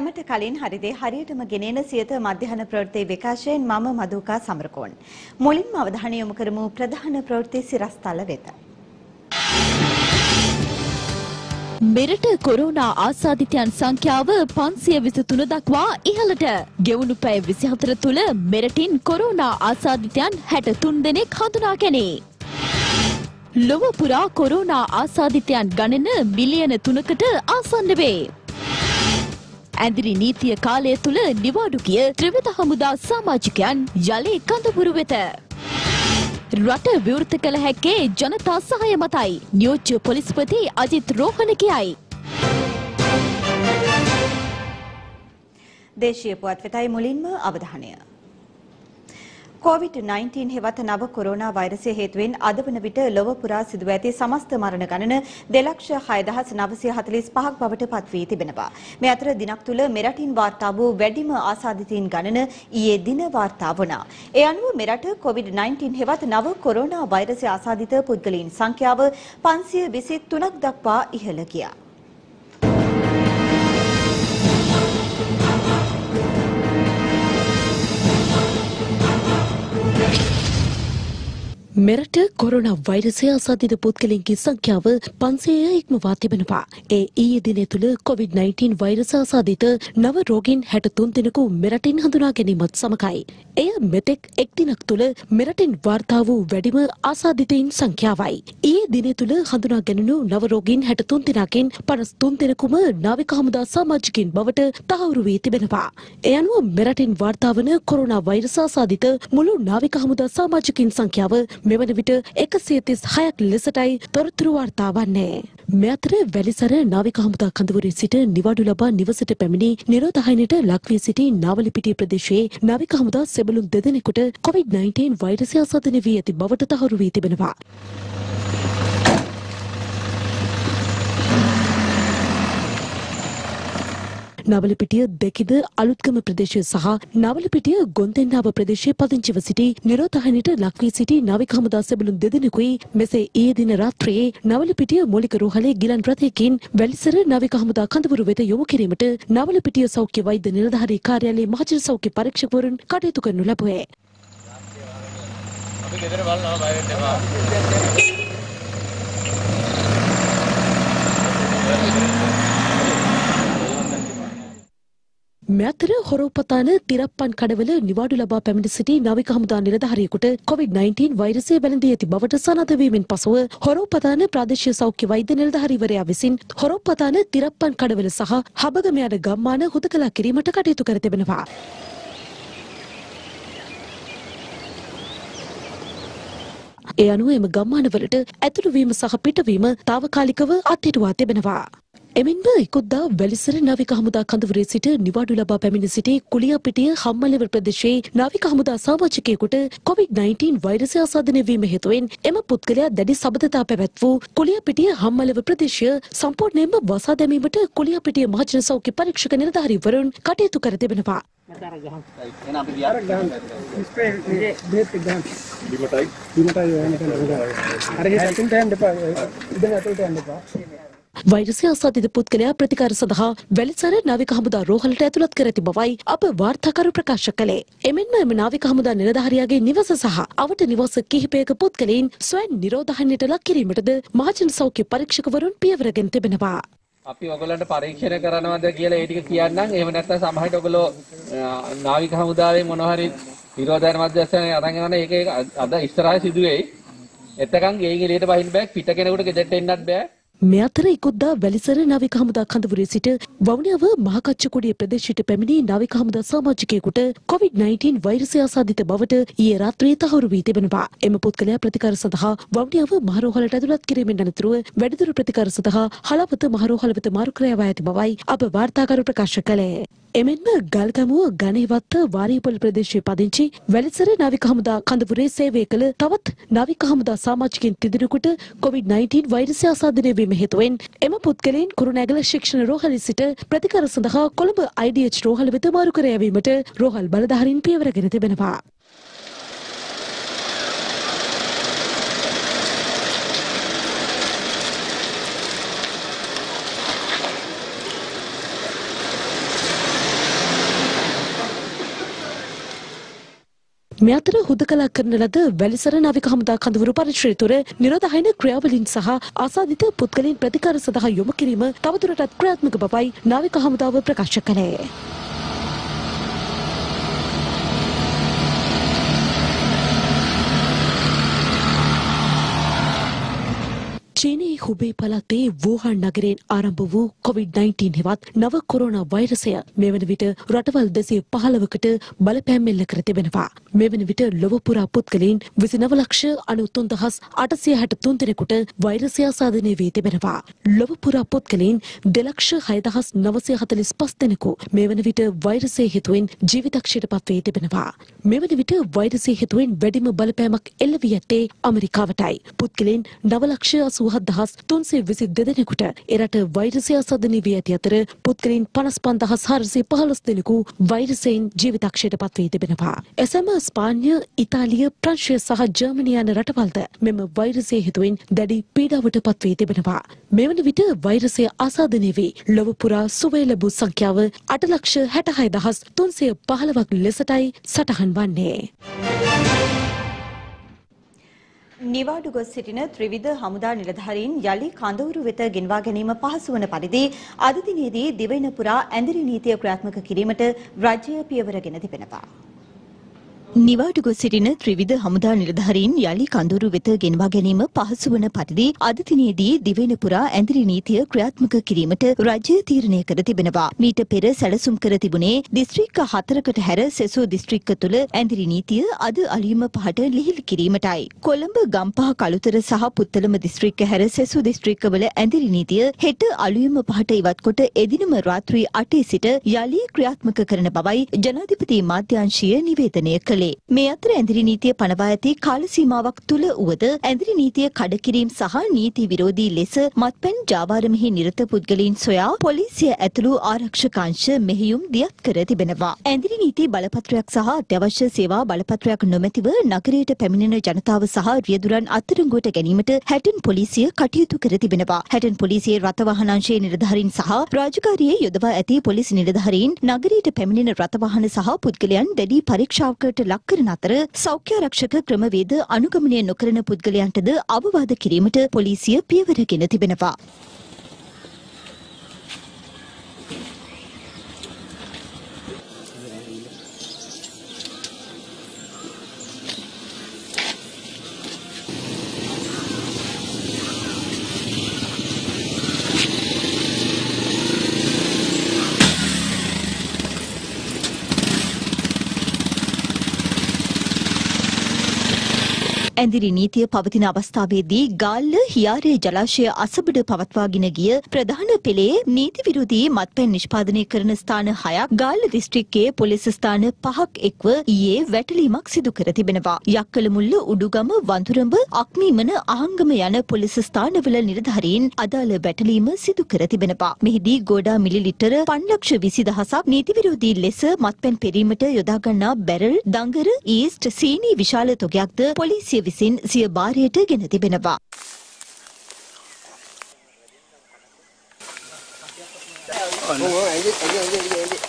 අයිබෝවන් සැමට කලින් හරිදේ හරියටම ගෙනෙන සියත මධ්‍යහන ප්‍රවෘත්ති විකාශයෙන් මම මදුකා සමරකෝන් මුලින්ම අවධානය යොමු කරමු ප්‍රධාන ප්‍රවෘත්ති සිරස්තල වෙත මෙරට කොරෝනා ආසාදිතයන් සංඛ්‍යාව පන්සිය විසිතුන දක්වා ඉහළට ගෙවුණු පැය විසිහතර තුළ මෙරටින් කොරෝනා ආසාදිතයන් හැට තුන් දෙනෙක් හඳුනා ගැනේ. ලොව පුරා කොරෝනා ආසාදිතයන් ගණන මිලියන තුනකට ආසන්න වේ. ඇඳිරි නීතිය කාලය තුළ නිවාඩු කිය ත්‍රිවිධ හමුදා සමාජිකයන් යළි කඳපුරු වෙත. රට විවෘත කළ හැක්කේ ජනතා සහය මතයි. නියෝජ්‍ය පොලිස්පති අජිත් රෝහණ කියයි. දේශීය පුවත් වෙතයි මුලින්ම අවධානය. COVID-19 හෙවත් නව කොරෝනා වෛරසය හේතුවෙන් අද වන විට ලොව පුරා සිදුව ඇති සමස්ත මරණ ගණන 2,6945ක් බවට පත් වී තිබෙනවා. මේ අතර දිනක් තුල මෙරටින් වාර්තා වූ වැඩිම ආසාදිතයින් ගණන ඊයේ දින වාර්තා වුණා. ඒ අනුව මෙරට COVID-19 හෙවත් නව කොරෝනා වෛරසය ආසාදිත පුද්ගලයන් සංඛ්‍යාව 523ක් දක්වා ඉහළ ගියා. මෙරට කොරෝන වෛරසය අසාධිත පුද්ගලින්ගේ සංඛ්‍යාව පන්සේය ඉක්මවා තිබෙනවා. ඒ ඊයේ දිනය තුළ COVID-19 වෛරස අසාධිත නව රෝගීන් හැට තුන් දෙනෙකු මෙරටින් හඳුනා ගැනීමත් සමකයි. එය මෙතෙක් එක් දිනක් තුළ මෙරටින් වාර්තා වූ වැඩිම ආසාධිතයින් සංඛ්‍යාවයි. ඊයේ දිනය තුළ හඳුනා ගැනුණු නව රෝගීන් හැට තුන් දෙනාගෙන් පනස් තුන් දෙනෙකුම නාවික හමුදා සමාජිකින් බවට තහවුරු වී තිබෙනවා. එය අනුව මෙරටින් වාර්තා වන කොරෝනා වෛරස අසාධිත මුළු නාවික හමුදා සමාජිකින් සංඛ්‍යාව මෙවන විට එකසිය තිස් හයක් ලෙසටයි තොරතුරු වාර්තා වන්නේ. මෙ අතර වැලිසර නාවික හමුදා කඳවුරේ සිට නිවාඩු ලබා නිවසට පැමිණි නිරෝධහයිනට ලක්වී සිටි නාවලිපිටිය ප්‍රදේශයේ නාවික හමුදා සෙබළුන් දෙදෙනෙකුට COVID-19 වෛරසය අසාධන වී ඇති බවට තහවුරු වී තිබෙනවා. නවලපිටිය දෙකිද අලුත්ගම ප්‍රදේශය සහ නවලපිටිය ගොන්තෙන්නාව ප්‍රදේශයේ පදිංචිව සිටි නිරෝධහනයට ලක්වී සිටි නාවික හමුදා සෙබළුන් දෙදෙනෙකුයි මෙසේ ඊයේ දින රාත්‍රියේ නවලපිටිය මූලික රෝහලේ ගිලන් රථයකින් වැලිසර නාවික හමුදා කඳවුරු වෙත යොමු කිරීමට නවලපිටිය සෞඛ්‍ය වෛද්‍ය නිලධාරී කාර්යාලයේ මහජන සෞඛ්‍ය පරීක්ෂකවරුන් කටයුතු කරනු ලැබුවේ. අපි ගෙදර බලනවා බය වෙන්න එපා. මෙතර හොරෝපතාන තිරප්පන් කඩවල නිවාඩු ලබා පැමිණ සිටි නාවික හමුදා නිලධාරියෙකුට COVID-19 වෛරසය වැළඳී ඇති බවට සනද වීමෙන් පසුව හොරෝපතාන ප්‍රාදේශීය සෞඛ්‍ය වෛද්‍ය නිලධාරීවරයා විසින් හොරෝපතාන තිරප්පන් කඩවල සහ හබගම යන ගම්මාන හුදකලා කිරීමට කටයුතු කර තිබෙනවා. ඒ අනුව එම ගම්මානවලට ඇතුළුවීම සහ පිටවීම තාවකාලිකව අත්හිටුවා තිබෙනවා. එමෙන්ම ඉකුද්දා වැලිසර නාවික හමුදා කඳවුරේ සිට නිවාඩු ලබා පැමිණ සිටි කුලියාපිටිය හම්මලෙවර ප්‍රදේශයේ නාවික හමුදා සාමාජිකයෙකුට COVID-19 වෛරසය ආසාදනය වීම හේතුවෙන් එම පුද්ගලයා දැඩි සබඳතා පැවැත් වූ කුලියාපිටිය හම්මලෙවර ප්‍රදේශය සම්පූර්ණයෙන්ම වසා දැමීමට කුලියාපිටිය මහජන සෞඛ්‍ය පරීක්ෂක නිලධාරීවරුන් කටයුතු කර තිබෙනවා. අර ඒ සතුන්ට යන්න එපා. ඉතින් අතට යන්න එපා. වෛරසය අසාධිත පුද්ගලයා ප්‍රතිකාර සඳහා වැලිසර නාවික හමුදා රෝහලට ඇතුළත් කර ඇති බවයි අප වාර්තාකරු ප්‍රකාශ කළේ. එමෙන්ම එම නාවික හමුදා නිලධාරියාගේ නිවස සහ අවට නිවස කිහිපයක පුද්ගලයින් ස්වයන් නිරෝධහන්නයට ලක් කිරීමටද මහජන සෞඛ්‍ය පරීක්ෂකවරුන් පියවරගෙන තිබෙනවා. අපි ඔයගොල්ලන්ට පරීක්ෂණ කරනවද කියලා ඒ ටික කියන්නම්. එහෙම නැත්නම් සමහරවිට ඔයගොල්ලෝ අ, නාවික හමුදාවේ මොනවා හරි විරෝධයන් මැදස්සේ අරන් යනවා ඒක ඒක අද ඉස්සරහට සිදුවේයි. එතකන් ගෙයින් එළියට බහින්න බෑ. පිට කෙනෙකුට ගෙදරට එන්නත් බෑ. මේ අතර ඉකුද්දා වැලිසර නාවික හමුදා කඳවුරේ සිට වවුනියාව මහකච්චකුඩිය ප්‍රදේශයට පැමිණි නාවික හමුදා සමාජිකයෙකුට COVID-19 වෛරසය ආසාදිත බවට ඊයේ රාත්‍රියේ තහවුරු වී තිබෙනවා. එම පුද්ගලයා ප්‍රතිකාර සඳහා වවුනියාව මහරෝහලට ඇතුළත් කිරීමෙන් අනතුරුව වැඩිදුර ප්‍රතිකාර සඳහා හලවත මහරෝහල වෙත මාරු කර යවා ඇති බවයි අප වාර්තාකරු ප්‍රකාශ කළේ. එමෙන්ම ගල්ගමුව ගණේවත්ත වාරීපොල් ප්‍රදේශයේ පදිංචි වැලිසර නාවික හමුදා කඳවුරේ සේවය කළ තවත් නාවික හමුදා සමාජිකින් තිදෙනෙකුට COVID-19 වෛරසය ආසාදනය වීම හේතුවෙන් එම පුද්ගලයන් කුරුණෑගල ශික්ෂණ රෝහලේ සිට ප්‍රතිකාර සඳහා කොළඹ IDH රෝහල වෙත මාරු කර යැවීමට රෝහල් බලධාරීන් පියවරගෙන තිබෙනවා. මේ අතර හුදකලා කරන ලද වැලිසර නාවික හමුදා කඳවුරු පරිශ්‍රය තුර නිරෝධායන ක්‍රියාවලින් සහ ආසාදිත පුද්ගලයන් ප්‍රතිකාර සඳහා යොමු කිරීම තවදුරටත් ක්‍රියාත්මක බවයි නාවික හමුදාව ප්‍රකාශ කළේ. චීනයේ හුබේ පළාතේ වූහන් නගරයෙන් ආරම්භ වූ COVID-19 හෙවත් නව කොරෝනා වෛරසය මේ වන විට රටවල් දෙසිය පහළවකට බලපෑම් එල්ල කර තිබෙනවා. මේ වන විට ලොව පුරා පුද්ගලයන් විසිනව ලක්ෂ අනුතුන් දහස් අටසිය හැට තුන් දෙනෙකුට වෛරසය ආසාධනය වී තිබෙනවා. ලොව පුරා පුද්ගලයන් දෙලක්ෂ හයදහස් නවසය හතලිස් පස් දෙනෙකු මේ වන විට වෛරසය හේතුවෙන් ජීවිතක්ෂයට පත්වේ තිබෙනවා. මේ වන විට වෛරසය හේතුවෙන් වැඩිම බලපෑමක් එල්ල වී ඇත්තේ අමරිකාවටයි. පුද්ගලයන් නවලක්ෂ අසූ සුවහත් දහස් තුන්සේ විසි දෙදෙනෙකුට එරට වෛරසය අසදනය වී ඇති අතර පුද්ගලින් පනස් පන්දහස් හරසේ පහළොස් දෙනෙකු වෛරසයෙන් ජීවිතක්ෂයට පත්වී තිබෙනවා. එසම ස්පාන්‍ය ඉතාලිය ප්‍රංශය සහ ජර්මණය යන රටවල්ද මෙම වෛරසය හේතුවෙන් දැඩි පීඩාවට පත්වී තිබෙනවා. මෙවන විට වෛරසය ආසාධනය වී ලොවපුරා සුවය ලැබූ සංඛ්‍යාව අටලක්ෂ හැටහය දහස් තුන්සය පහළවක් ලෙසටයි සටහන් වන්නේ. නිවාඩු ගොස් සිටින ත්‍රිවිධ හමුදා නිලධාරීන් යළි කඳවුරු වෙත ගෙන්වා ගැනීම පහසු වන පරිදි අද දිනේදී දිවයින පුරා ඇඳිරි නීතිය ක්‍රියාත්මක කිරීමට රජය පියවරගෙන තිබෙනවා. නිවාඩු ගොස් සිටින ත්‍රිවිධ හමුදා නිලධාරීන් යළි කඳුරු වෙත ගෙන්වා ගැනීම පහසු වන පරිදි අද දිනේදී දිවයින පුරා ඇඳිරි නීතිය ක්‍රියාත්මක කිරීමට රජය තීරණය කර තිබෙනවා. මීට පෙර සැලසුම් කර තිබුණේ දිස්ත්‍රික්ක හතරකට හැර සෙසු දිස්ත්‍රික්ක තුළ ඇඳිරි නීතිය අද අලුයම පහට ලිහිල් කිරීමටයි. කොළඹ ගම්පහ කළුතර සහ පුත්තලම දිස්ත්‍රික්ක හැර සෙසු දිස්ත්‍රික්කවල ඇඳිරි නීතිය හෙට අලුයම පහට ඉවත් කොට එදිනම රාත්‍රී අටේ සිට යළි ක්‍රියාත්මක කරන බවයි ජනාධිපති මාධ්‍යංශය නිවේදනය කළේ. කළේ. මේ අතර ඇඳිරි නීතිය පනවා ඇති කාල සීමාවක් තුල උවද ඇඳිරි නීතිය කඩකිරීම සහ නීති විරෝධී ලෙස මත්පැන් ජාවාරමෙහි නිරත පුද්ගලයන් සොයා පොලිසිය ඇතුළු ආරක්ෂකාංශ මෙහෙයුම් දියත් කර තිබෙනවා. ඇඳිරි නීති බලපත්‍රයක් සහ අත්‍යවශ්‍ය සේවා බලපත්‍රයක් නොමැතිව නගරයට පැමිණෙන ජනතාව සහ රියදුරන් අත්අඩංගුවට ගැනීමට හැටන් පොලිසිය කටයුතු කර තිබෙනවා. හැටන් පොලිසියේ රථවාහනංශයේ නිලධාරීන් සහ රාජකාරියේ යොදවා ඇති පොලිස් නිලධාරීන් නගරයට පැමිණෙන රථවාහන සහ පුද්ගලයන් දැඩි පරීක්ෂාවකට ලක් කරන අතර සෞඛ්‍යාරක්ෂක ක්‍රමවේද අනුගමනය නොකරන පුද්ගලයන්ටද අවවාද කිරීමට පොලිසිය පියවරගෙන තිබෙනවා. ඇඳිරි නීතිය පවතින අවස්ථාවේදී ගාල්ල හියාරේ ජලාශය අසබඩ පවත්වාගෙන ගිය ප්‍රධාන පෙළේ නීති විරෝධී මත්පැන් නිෂ්පාදනය කරන ස්ථාන හයක් ගාල්ල දිස්ත්‍රික්කයේ පොලිස් ස්ථාන පහක් එක්ව ඊයේ වැටලීමක් සිදු කර තිබෙනවා. යක්කලමුල්ල උඩුගම වඳුරඹ අක්මීමන අහංගම යන පොලිස් ස්ථානවල නිලධාරීන් අදාළ වැටලීම සිදු කර තිබෙනවා. මෙහිදී ගෝඩා මිලිලිටර පන්ලක්ෂ විසි දහසක් නීති විරෝධී ලෙස මත්පැන් පෙරීමට යොදාගන්නා බැරල් දංගර ඊස්ට් සීනි විශාල තොගයක්ද පොලිසිය විසින් සිය භාරයට ගෙන තිබෙනවා. ඇඳිරි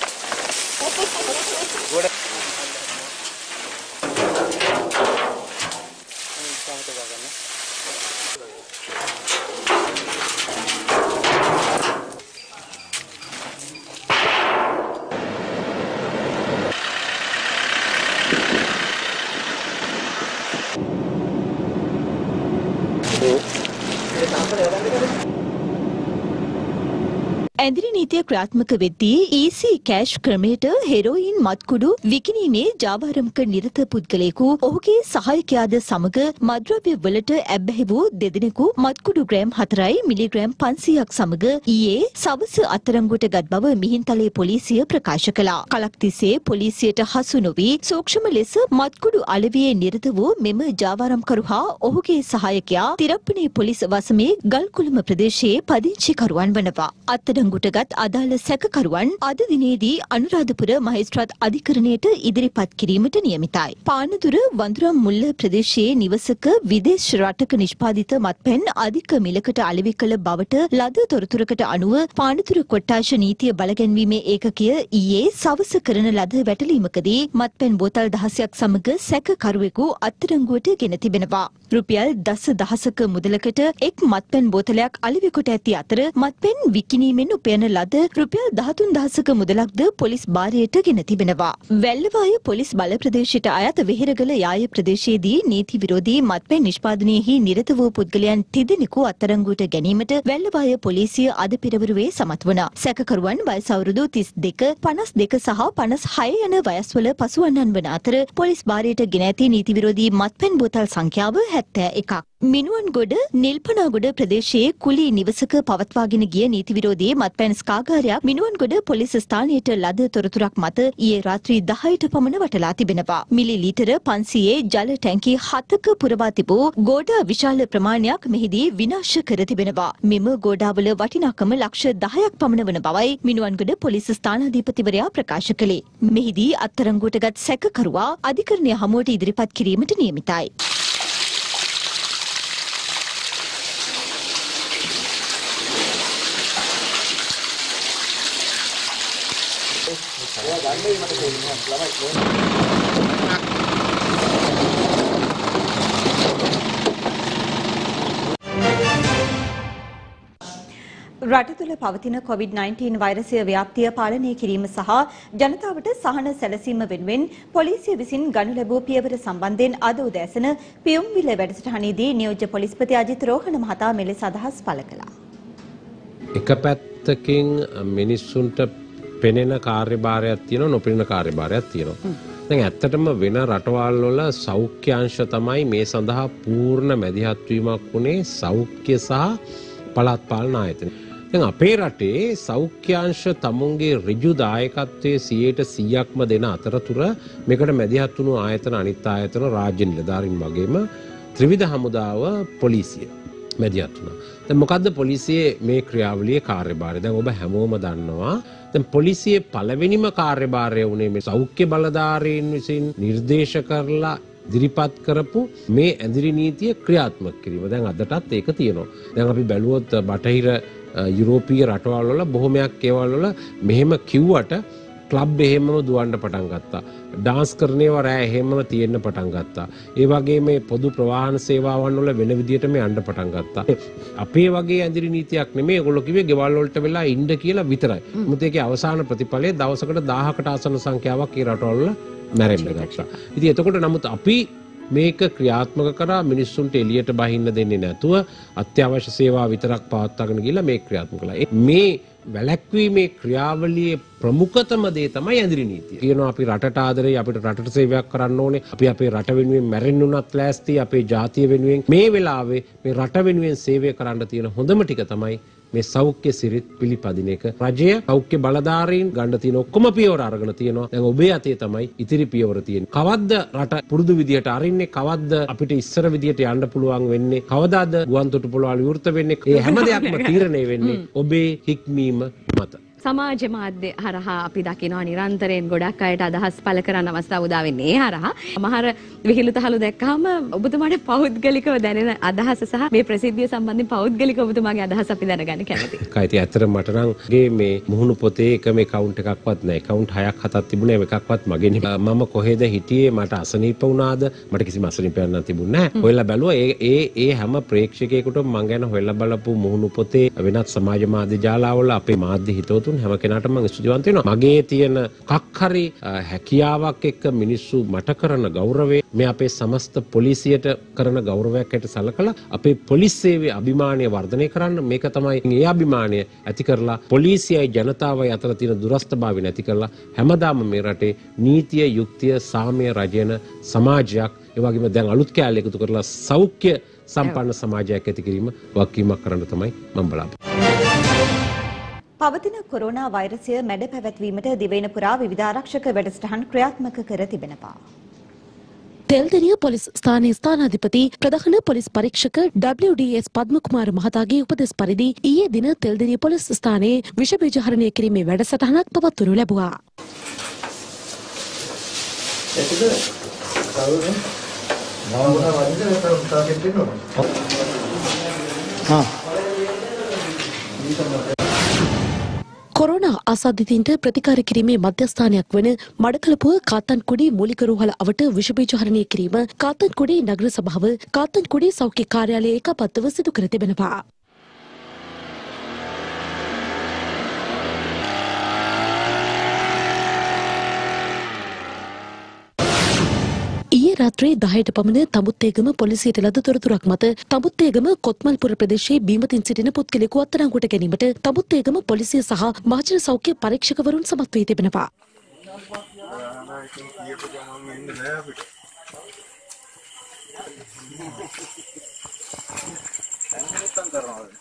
නීතිය ක්‍රියාත්මක වෙද්දී EC කෑෂ් ක්‍රමයට හෙරෝයින් මත්කුඩු විකිණීමේ ජාවාරම්ක නිරත පුද්ගලයෙකු ඔහුගේ සහායකයාද සමග මද්‍රව්‍ය වලට ඇබ්බැහි වූ දෙදෙනෙකු මත්කුඩු ග්‍රෑම් 4යි මිලිග්‍රෑම් 500ක් සමග ඊයේ සවස අත්අඩංගුවට ගත් බව මිහින්තලේ පොලිසිය ප්‍රකාශ කළා. කලක් තිස්සේ පොලිසියට හසු නොවි සූක්ෂම ලෙස මත්කුඩු අලෙවියේ නිරත වූ මෙම ජාවාරම්කරු හා ඔහුගේ සහායකයා තිරප්පනේ පොලිස් වසමේ ගල්කුළුම ප්‍රදේශයේ පදිංචිකරුවන් වනවා. අත්අඩංගු අත්අඩංගුවටගත් අදාළ සැකකරුවන් අද දිනේදී අනුරාධපුර මහේස්ත්‍රාත් අධිකරණයට ඉදිරිපත් කිරීමට නියමිතයි. පානදුර වඳුරම් මුල්ල ප්‍රදේශයේ නිවසක විදේශ රටක නිෂ්පාදිත මත්පැන් අධික මිලකට අලෙවි කළ බවට ලද තොරතුරකට අනුව පානදුර කොට්ටාශ නීතිය බලගැන්වීමේ ඒකකය ඊයේ සවස කරන ලද වැටලීමකදී මත්පැන් බෝතල් දහසයක් සමග සැකකරුවෙකු අත්අඩංගුවට ගෙන තිබෙනවා. රුපියල් දස දහසක මුදලකට එක් මත්පැන් බෝතලයක් අලෙවි කොට ඇති අතර මත්පැන් විකිණීමෙන් උපයන ලද රුපියල් දහතුන් දහසක මුදලක්ද පොලිස් භාරයට ගෙන තිබෙනවා. වැල්ලවාය පොලිස් බල ප්‍රදේශයට අයත් වෙහෙරගල යාය ප්‍රදේශයේදී නීති විරෝධී මත්පැන් නිෂ්පාදනයෙහි නිරත වූ පුද්ගලයන් තිදෙනෙකු අත්අඩංගුවට ගැනීමට වැල්ලවාය පොලිසිය අද පෙරවරුවේ සමත් වුණා. සැකකරුවන් වයස අවුරුදු 32, 52 සහ 56 යන වයස්වල පසුවන්නන් වන අතර පොලිස් භාරයට ගෙන ඇති නීති විරෝධී මත්පැන් බෝතල් සංඛ්‍යාව 71ක්. මිනුවන්ගොඩ නිල්පනාගොඩ ප්‍රදේශයේ කුලී නිවසක පවත්වාගෙන ගිය නීති විරෝධී මත්පැන් ස්කාගාරයක් මිනුවන්ගොඩ පොලිස් ස්ථානයට ලද තොරතුරක් මත ඊයේ රාත්‍රී 10ට පමණ වටලා තිබෙනවා. මිලි ලීටර 500 ජල ටැංකි 7ක පුරවා තිබූ ගෝඩා විශාල ප්‍රමාණයක් මෙහිදී විනාශ කර තිබෙනවා. මෙම ගෝඩාවල වටිනාකම ලක්ෂ 10ක් පමණ වන බවයි මිනුවන්ගොඩ පොලිස් ස්ථානාධිපතිවරයා ප්‍රකාශ කළේ. මෙහිදී අත්තරංගුවටගත් සැකකරුවා අධිකරණය හමුවට ඉදිරිපත් කිරීමට නියමිතයි. රට තුළ පවතින COVID-19 වෛරසය ව්‍යාප්තිය පාලනය කිරීම සහ ජනතාවට සහන සැලසීම වෙනුවෙන් පොලිසිය විසින් ගනු ලැබූ පියවර සම්බන්ධයෙන් අද උදෑසන පියුම්විල වැඩසටහනේදී නියෝජ්‍ය පොලිස්පති අජිත් රෝහණ මහතා මෙලෙස අදහස් පළ කළා. එක පැත්තකින් මිනිස්සුන්ට පෙනෙන කාර්යභාරයක් තියෙනවා නොපෙනෙන කාර්යභාරයක් තියෙනවා. දැන් ඇත්තටම වෙන රටවල් වල සෞඛ්‍යාංශ තමයි මේ සඳහා පූර්ණ මැදිහත් වීමක් වුණේ සෞඛ්‍ය සහ පළාත් පාලන ආයතන. දැන් අපේ රටේ සෞඛ්‍යාංශ තමුන්ගේ ඍජු දායකත්වයේ 100%ක්ම දෙන අතරතුර මේකට මැදිහත් වුණු ආයතන අනිත් ආයතන රාජ්‍ය නිලධාරීන් වගේම ත්‍රිවිධ හමුදාව පොලිසිය මැදිහත් වුණා. දැන් මොකද්ද පොලිසියේ මේ ක්‍රියාවලියේ කාර්යභාරය? දැන් ඔබ හැමෝම දන්නවා. දැන් පොලිසියේ පළවෙනිම කාර්යභාරය වුණේ මේ සෞඛ්‍ය බලධාරීන් විසින් නිර්දේශ කරලා ඉදිරිපත් කරපු මේ ඇදිරි නීතිය ක්‍රියාත්මක කිරීම. දැන් අදටත් ඒක තියෙනවා. දැන් අපි බැලුවොත් බටහිර යුරෝපීය රටවල් වල බොහොමයක් ඒවල් වල මෙහෙම කිව්වට ක්ලබ් එහෙමම දුවන්න පටන් ගත්තා. ඩාන්ස් කරනේවා රෑ එහෙමම තියෙන්න පටන් ගත්තා. ඒ වගේ මේ පොදු ප්‍රවාහන සේවාවන් වල වෙන විදියට මේ යන්න පටන් ගත්තා. අපේ වගේ ඇඳිරි නීතියක් නෙමෙයි ඒගොල්ලෝ කිව්වේ ගෙවල් වලට වෙලා ඉන්න කියලා විතරයි. මුත් ඒකේ අවසාන ප්‍රතිඵලය දවසකට 1000කට ආසන්න සංඛ්‍යාවක් ඒ රටවල් වල මැරෙන්න ගත්තා. ඉතින් එතකොට නමුත් අපි මේක ක්‍රියාත්මක කරා මිනිස්සුන්ට එළියට බහින්න දෙන්නේ නැතුව අත්‍යවශ්‍ය සේවා විතරක් පවත්වාගෙන ගිහලා මේ ක්‍රියාත්මක කළා. මේ වැලැක්වීමේ ක්‍රියාවලියේ ප්‍රමුඛතම දේ තමයි ඇඳිරි නීතිය. කියනවා අපි රටට ආදරේ අපිට රටට සේවයක් කරන්න ඕනේ. අපි අපේ රට වෙනුවෙන් මැරෙන්න උනත් ලෑස්ති අපේ ජාතිය වෙනුවෙන් මේ වෙලාවේ මේ රට වෙනුවෙන් සේවය කරන්න තියෙන හොඳම ටික තමයි මේ සෞඛ්‍ය සිරිත් පිළිපදින එක රජය සෞඛ්‍ය බලධාරීන් ගන්න තියෙන ඔක්කොම පියවර අරගෙන තියෙනවා. දැන් ඔබේ අතේ තමයි ඉතිරි පියවර තියෙන්නේ. කවද්ද රට පුරුදු විදියට අරින්නේ? කවද්ද අපිට ඉස්සර විදියට යන්න පුළුවන් වෙන්නේ? කවදාද ගුවන් තොටුපළවල් විවෘත වෙන්නේ? ඒ හැම දෙයක්ම තීරණය වෙන්නේ ඔබේ හික්මීම මත. සමාජ මාධ්‍ය හරහා අපි දකිනවා නිරන්තරයෙන් ගොඩක් අයට අදහස් පළ කරන්න අවස්ථාව උදා වෙන්නේ හරහා. මහර විහිළු තහළු දැක්කහම ඔබතුමාට පෞද්ගලිකව දැනෙන අදහස සහ මේ ප්‍රසිද්ධිය සම්බන්ධයෙන් පෞද්ගලිකව ඔබතුමාගේ අදහස් අපි දැනගන්න කැමතියි. කයිති ඇත්තට මට නම් ගේ මේ මුහුණු පොතේ එක මේ කවුන්ට් එකක්වත් නැහැ. කවුන්ට් හයක් හතක් තිබුණේ එකක්වත් මගේ නෙමෙයි. මම කොහෙද හිටියේ මට අසනීප වුණාද? මට කිසිම අසනීපයක් නම් තිබුණේ නැහැ. හොයලා බැලුවා ඒ ඒ ඒ හැම ප්‍රේක්ෂකයෙකුටම මං ගැන හොයලා බලපු මුහුණු පොතේ වෙනත් සමාජ මාධ්‍ය ජාලාවල අපේ මාධ්‍ය හිතවතුන් හැම කෙනාටම මම ස්තුතිවන්ත වෙනවා. මගේ තියෙන කක් හරි හැකියාවක් එක්ක මිනිස්සු මට කරන ගෞරවය මේ අපේ සමස්ත පොලිසියට කරන ගෞරවයක් හැට සලකලා අපේ පොලිස් සේවයේ අභිමානය වර්ධනය කරන්න මේක තමයි ඒ අභිමානය ඇති කරලා පොලිසියයි ජනතාවයි අතර තියෙන දුරස්ථභාවය නැති කරලා හැමදාම මේ රටේ නීතිය යුක්තිය සාමය රජයන සමාජයක් ඒ වගේම දැන් අලුත් කෑල්ල එකතු කරලා සෞඛ්‍ය සම්පන්න සමාජයක් ඇති කිරීම වගකීමක් කරන්න තමයි මම බලාපොරොත්තු පවතින කොරෝනා වෛරසය මැඩ පැවැත්වීමට දිවයින පුරා විවිධ ආරක්ෂක වැඩසටහන් ක්‍රියාත්මක කර තිබෙනවා. තෙල්දෙනිය පොලිස් ස්ථානයේ ස්ථානාධිපති ප්‍රධාන පොලිස් පරීක්ෂක WDS පද්මකුමාර මහතාගේ උපදෙස් පරිදි ඊයේ දින තෙල්දෙනිය පොලිස් ස්ථානයේ විෂ බීජ හරණය කිරීමේ වැඩසටහනක් පවත්වනු ලැබුවා. කොරෝනා ආසාදිතයින්ට ප්‍රතිකාර කිරීමේ මධ්‍යස්ථානයක් වන මඩකලපුව කාතන්කුඩි මූලික රෝහල අවට විෂබීජ හරණය කිරීම කාතන්කුඩි නගර සභාව කාතන්කුඩි සෞඛ්‍ය කාර්යාලයේ ඒකාපත්ව සිදු කර තිබෙනවා. රාත්‍රයේ 10ට පමණ තමුත්තේගම පොලිසියට ලද තොරතුරක් මත තමුත්තේගම කොත්මල්පුර ප්‍රදේශයේ බීමතින් සිටින පුද්ගලෙකු අත්අඩංගුවට ගැනීමට තමුත්තේගම පොලිසිය සහ මහජන සෞඛ්‍ය පරීක්ෂකවරුන් සමත් වී තිබෙනවා.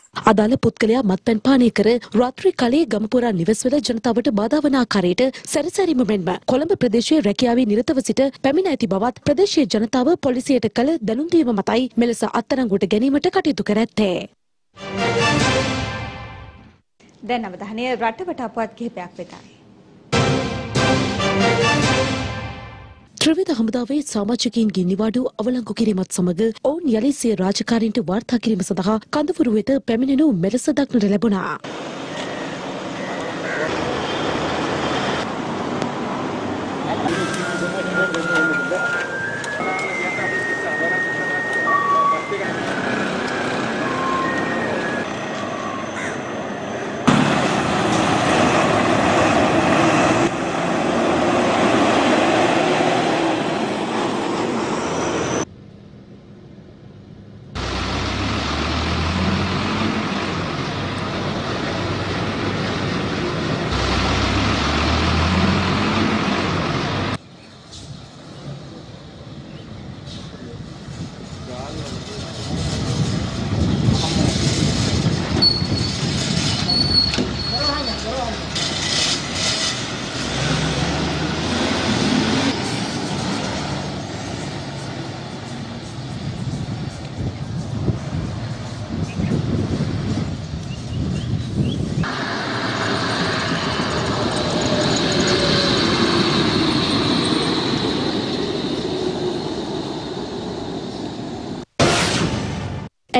අදාළ පුද්ගලයා මත්පැන් පානය කර රාත්‍රී කාලයේ ගමපුරා නිවෙස්වල ජනතාවට බාධා වන ආකාරයට සැරසැරීම මෙන්ම කොළඹ ප්‍රදේශයේ රැකියාවේ නිරතව සිට පැමිණ ඇති බවත් ප්‍රදේශීය ජනතාව පොලිසියට කළ දැනුම් දීම මතයි මෙලෙස අත්අඩංගුවට ගැනීමට කටයුතු කර ඇත්තේ. දැන් අවධානය රටවට අපවත් කිහිපයක් වෙතයි. ත්‍රවිධ හමුදාවේ සාමාජිකයින්ගේ නිවාඩු අවලංගු කිරීමත් සමග ඔවුන් යළි සිය රාජකාරීන්ට වාර්තා කිරීම සඳහා කඳවුරු වෙත පැමිණෙනු මෙලෙස දක්නට ලැබුණා.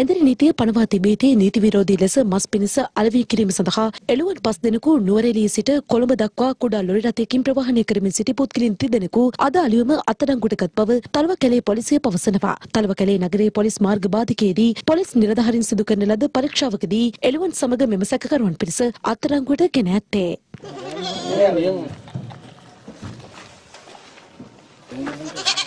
ඇඳරි නීතිය පනවා තිබීතේ නීති විරෝධී ලෙස මස් පිණිස අලවී කිරීම සඳහා එළුවන් පස් දෙනෙකු නුවරඑළිය සිට කොළඹ දක්වා කුඩා ලොරි රථයකින් ප්‍රවාහනය කරමින් සිටි පුද්ගලයන් තිදෙනෙකු අද අලුයම අත්අඩංගුවටගත් බව තලවකැලේ පොලිසිය පවසනවා. තලවකැලේ නගරයේ පොලිස් මාර්ග බාධකයේදී පොලිස් නිලධාරීන් සිදු කරන ලද පරීක්ෂාවකදී එළුවන් සමග මෙම සැකකරුවන් පිරිස අත්අඩංගුවට ගෙන ඇත්තේ. ඇඳරි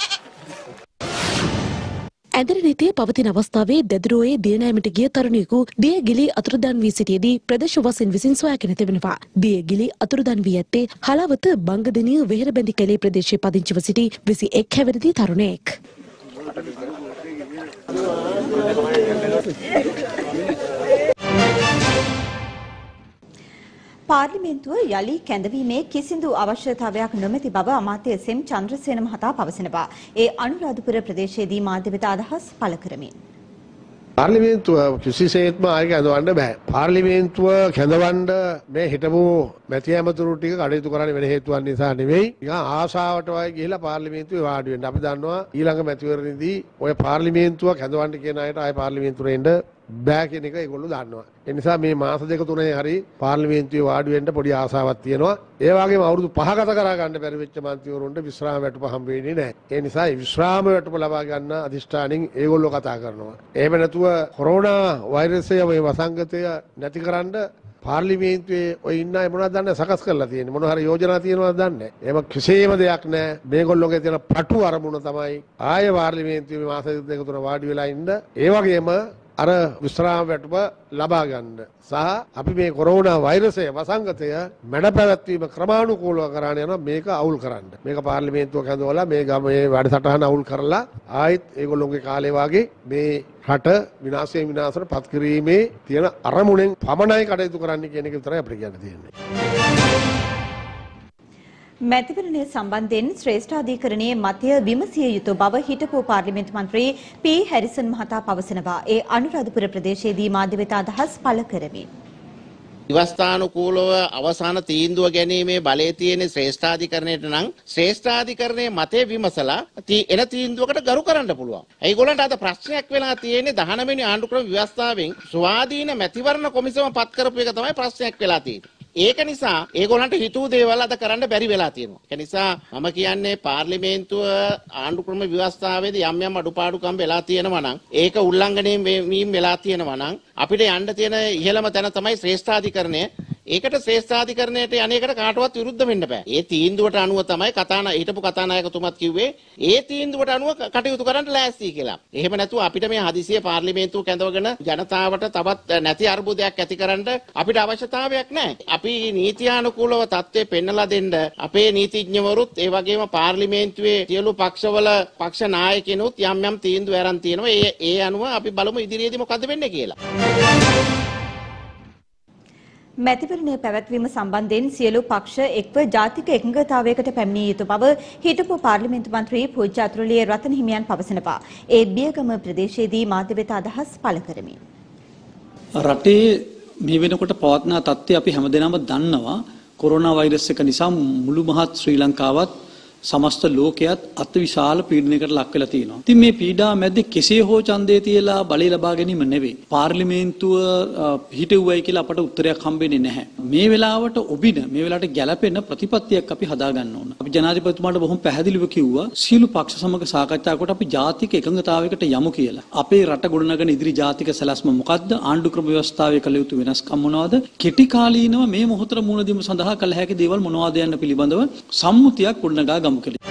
නීතිය පවතින අවස්ථාවේ දැදුරුවේ දියනෑමට ගිය තරුණියකු දිය ගිලි අතුරුදන් වී සිටියේදී ප්‍රදේශ වශයෙන් විසින් සොයාගෙන තිබෙනවා. දිය ගිලි අතුරුදන් වී ඇත්තේ හලාවත බංගදනිය වෙහෙරබැඳි කැලේ ප්‍රදේශයේ පදිංචිව සිටි 21 හැවිරිදි තරුණයෙක්. පාර්ලිමේන්තුව යළි කැඳවීමේ කිසිදු අවශ්‍යතාවයක් නොමැති බව අමාත්‍ය සෙම් චන්ද්‍රසේන මහතා පවසනවා. ඒ අනුරාධපුර ප්‍රදේශයේදී මාධ්‍ය වෙත අදහස් පළ කරමින්. පාර්ලිමේන්තුව කිසිසේත්ම ආයක ඇඳවන්න බෑ. පාර්ලිමේන්තුව කැඳවන්න මේ හිටපු මැති ඇමතුරු ටික කටයුතු කරන්නේ වෙන හේතුවක් නිසා නෙවෙයි. නිකන් ආශාවට වගේ ගිහිලා පාර්ලිමේන්තුවේ වාඩි වෙන්න. අපි දන්නවා ඊළඟ මැතිවරණයේදී ඔය පාර්ලිමේන්තුව කැඳවන්න කියන අයට ආය පාර්ලිමේන්තුවේ එන්න බෑ කියන එක ඒගොල්ලෝ දන්නවා. ඒ නිසා මේ මාස දෙක තුනේ හරි පාර්ලිමේන්තුවේ වාඩි වෙන්න පොඩි ආසාවක් තියෙනවා. ඒ වගේම අවුරුදු 5 ගත කරා ගන්න බැරි වෙච්ච මන්ත්‍රීවරුන්ට විශ්‍රාම වැටුප හම්බ වෙන්නේ නැහැ. ඒ නිසා මේ විශ්‍රාම වැටුප ලබා ගන්න අදිෂ්ඨානින් ඒගොල්ලෝ කතා කරනවා. එහෙම නැතුව කොරෝනා වෛරසය මේ වසංගතය නැතිකරන්න පාර්ලිමේන්තුවේ ඔය ඉන්න අය මොනවද දන්නේ සකස් කරලා තියෙන්නේ මොන හරි යෝජනා තියෙනවද දන්නේ එහෙම කිසිම දෙයක් නැහැ මේගොල්ලෝගේ තියෙන පටු අරමුණ තමයි ආය පාර්ලිමේන්තුවේ මාස දෙක තුන වාඩි වෙලා ඉන්න ඒ වගේම අර විශ්‍රාම වැටුප ලබා ගන්න සහ අපි මේ කොරෝනා වෛරසය වසංගතය මැඩ පැවැත්වීම ක්‍රමානුකූලව කරන්න යනවා මේක අවුල් කරන්න. මේක පාර්ලිමේන්තුව කැඳවලා මේ ගමේ වැඩසටහන අවුල් කරලා ආයෙත් ඒගොල්ලෝගේ කාලේ වාගේ මේ රට විනාශයෙන් විනාශයට පත් කිරීමේ තියෙන අරමුණෙන් පමණයි කටයුතු කරන්න කියන එක විතරයි අපිට කියන්න තියෙන්නේ. මැතිවරණය සම්බන්ධයෙන් ශ්‍රේෂ්ඨාධිකරණයේ මතය විමසිය යුතු බව හිටපු පාර්ලිමේන්තු මන්ත්‍රී පී හැරිසන් මහතා පවසනවා. ඒ අනුරාධපුර ප්‍රදේශයේදී මාධ්‍ය වෙත අදහස් පළ කරමින්. ඉවස්ථානුකූලව අවසාන තීන්දුව ගැනීමේ බලය තියෙන ශ්‍රේෂ්ඨාධිකරණයට නම් ශ්‍රේෂ්ඨාධිකරණයේ මතය විමසලා තී- එන තීන්දුවකට ගරු කරන්න පුළුවන්. ඒගොල්ලන්ට අද ප්‍රශ්නයක් වෙලා තියෙන්නේ 19 වෙනි ආණ්ඩුක්‍රම ව්‍යවස්ථාවෙන් ස්වාධීන මැතිවරණ කොමිසම පත් කරපු එක තමයි ප්‍රශ්නයක් වෙලා තියෙන්නේ. ඒක නිසා ඒගොල්ලන්ට හිතූ දේවල් අද කරන්න බැරි වෙලා තියෙනවා. ඒ නිසා මම කියන්නේ පාර්ලිමේන්තුව ආණ්ඩුක්‍රම ව්‍යවස්ථාවේදී යම් යම් අඩුපාඩුකම් වෙලා තියෙනවා නම් ඒක උල්ලංඝනය වීම වෙලා තියෙනවා නම් අපිට යන්න තියෙන ඉහළම තැන තමයි ශ්‍රේෂ්ඨාධිකරණය. ඒකට ශ්‍රේෂ්ඨාධිකරණයට යන්නේකට කාටවත් විරුද්ධ වෙන්න බෑ. ඒ තීන්දුවට අනුව තමයි කතාන හිටපු කතානායකතුමත් කිව්වේ ඒ තීන්දුවට අනුව කටයුතු කරන්න ලෑස්ති කියලා. එහෙම නැතුව අපිට මේ හදිසිය පාර්ලිමේන්තුව කැඳවගෙන ජනතාවට තවත් නැති අර්බුදයක් ඇති කරන්න අපිට අවශ්‍යතාවයක් නැහැ. අපි නීතියානුකූලව தත්ත්වය පෙන්නලා දෙන්න අපේ නීතිඥවරුත් ඒ වගේම පාර්ලිමේන්තුවේ සියලු පක්ෂවල පක්ෂ නායකිනුත් යම් යම් තීන්දුව අරන් තියෙනවා. ඒ ඒ අනුව අපි බලමු ඉදිරියේදී මොකද වෙන්නේ කියලා. මැතිවරණය පැවැත්වීම සම්බන්ධයෙන් සියලු පක්ෂ එක්ව ජාතික එකඟතාවයකට පැමිණිය යුතු බව හිටපු පාර්ලිමේන්තු මන්ත්‍රී පූජ්‍ය අතුරුලිය රතන හිමියන් පවසනවා. ඒ බියගම ප්‍රදේශයේදී මාධ්‍ය වෙත අදහස් පළ කරමින්. රටේ මේ වෙනකොට පවත්නා තත්ත්වය අපි හැමදෙනාම දන්නවා කොරෝනා වෛරස් එක නිසා මුළු මහත් ශ්‍රී ලංකාවත් සමස්ත ලෝකයක් අතිවිශාල පීඩනයකට ලක් වෙලා තියෙනවා. ඉතින් මේ පීඩා මැද්දේ කෙසේ හෝ ඡන්දය තියලා බලය ලබා ගැනීම නෙවෙයි. පාර්ලිමේන්තුව පිහිටුවයි කියලා අපට උත්තරයක් හම්බෙන්නේ නැහැ. මේ වෙලාවට ඔබින මේ වෙලාවට ගැළපෙන ප්‍රතිපත්තියක් අපි හදා ගන්න ඕන. අපි ජනාධිපතිතුමාට බොහොම පැහැදිලිව කිව්වා සීළු පක්ෂ සමග සාකච්ඡා කොට අපි ජාතික එකඟතාවයකට යමු කියලා. අපේ රට ගොඩනගන ඉදිරි ජාතික සැලැස්ම මොකද්ද? ආණ්ඩු ක්‍රම ව්‍යවස්ථාවේ කළ යුතු වෙනස්කම් මොනවද? කෙටි කාලීනව මේ මොහොතට මුහුණ දීම සඳහා කළ හැකි දේවල් මොනවද යන්න පිළිබඳව සම්මුතියක් ගොඩනගා ගමු කියලා.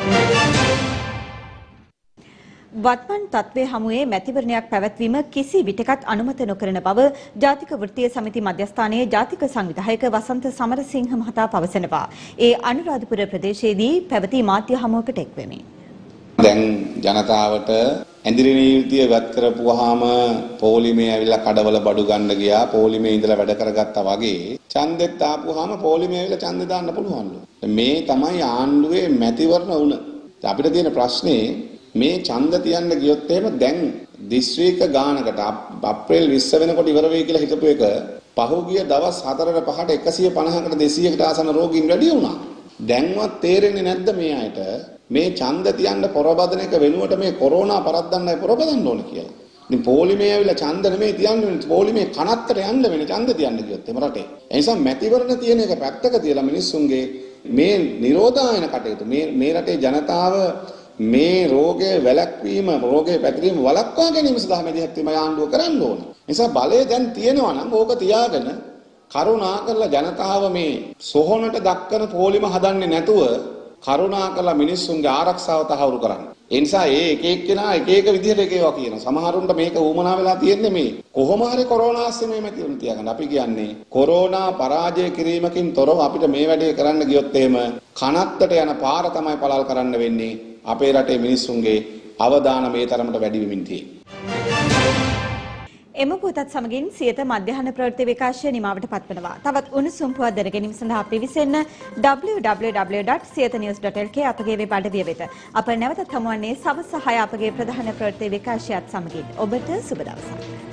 වත්මන් තත්ත්වයේ හමුවේ මැතිවරණයක් පැවැත්වීම කිසි විටකත් අනුමත නොකරන බව ජාතික වෘත්තීය සමිති මධ්‍යස්ථානයේ ජාතික සංවිධායක වසන්ත සමරසිංහ මහතා පවසනවා. ඒ අනුරාධපුර ප්‍රදේශයේදී පැවති මාධ්‍ය හමුවකට එක්වෙමි. දැන් ජනතාවට ඇඳිරි නීතිය ඉවත් කරපුවාම පොලිමේ ඇවිල්ලා කඩවල බඩු ගන්න ගියා. පොලිමේ ඉඳලා වැඩ කරගත්තා වගේ. ඡන්දෙත් ආපුවාම පොලිමේ ඇවිල්ලා ඡන්දෙ දාන්න පුළුවන්ලු මේ තමයි ආණ්ඩුවේ මැතිවරණ වුණ. අපිට තියෙන ප්‍රශ්නේ මේ ඡන්ද තියන්න ගියොත් එහෙම දැන් දිස්ත්‍රික්ක ගානකට අප්‍රේල් 20 වෙනකොට ඉවර වෙයි කියලා හිතපු එක පහුගිය දවස් 4ට 5ට 150කට 200කට ආසන්න රෝගීන් වැඩි වුණා. දැන්වත් තේරෙන්නේ නැද්ද මේ අයට මේ ඡන්ද තියන්න පොරබදන එක වෙනුවට මේ කොරෝනා පරද්දන්නයි පොරබදන්න ඕනේ කියලා. ඉතින් පොලිමේ ඇවිල්ලා ඡන්ද නෙමෙයි තියන්න වෙන්නේ. පොලිමේ කනත්තට යන්න වෙන්නේ ඡන්ද තියන්න ගියොත් එම රටේ. ඒ නිසා මැතිවරණ තියෙන එක පැත්තක තියලා මිනිස්සුන්ගේ මේ නිරෝධායන කටයුතු මේ මේ රටේ ජනතාව මේ රෝගය වැළැක්වීම රෝගය පැතිරීම වළක්වා ගැනීම සඳහා මැදිහත් වීම ආණ්ඩුව කරන්න ඕන. නිසා බලය දැන් තියෙනවා නම් ඕක තියාගෙන කරුණා කරලා ජනතාව මේ සොහොනට දක්වන පොලිම හදන්නේ නැතුව කරුණා කරලා මිනිස්සුන්ගේ ආරක්ෂාව තහවුරු කරන්න. ඒ නිසා ඒ එක එක්කෙනා එක එක විදිහට එක ඒවා කියනවා. සමහරුන්ට මේක ඌමනා වෙලා තියෙන්නේ මේ කොහොම හරි කොරෝනා ආශ්‍රමයේ මැතිවරණ තියාගන්න. අපි කියන්නේ කොරෝනා පරාජය කිරීමකින් තොරව අපිට මේ වැඩේ කරන්න ගියොත් එහෙම කනත්තට යන පාර තමයි පළල් කරන්න වෙන්නේ. අපේ රටේ මිනිස්සුන්ගේ අවදාන මේ තරමට වැඩි වෙමින් තියෙන්නේ. එම පුවතත් සමගින් සියත මධ්‍යහන ප්‍රවෘත්ති විකාශය නිමාවට පත්වනවා. තවත් උණුසුම් පුවත් දැනගැනීම සඳහා පිවිසෙන්න www.siyathanews.lk අපගේ වෙබ් අඩවිය වෙත. අප නැවතත් හමුවන්නේ සවස් 6 අපගේ ප්‍රධාන ප්‍රවෘත්ති විකාශයත් සමගින්. ඔබට සුබ දවසක්.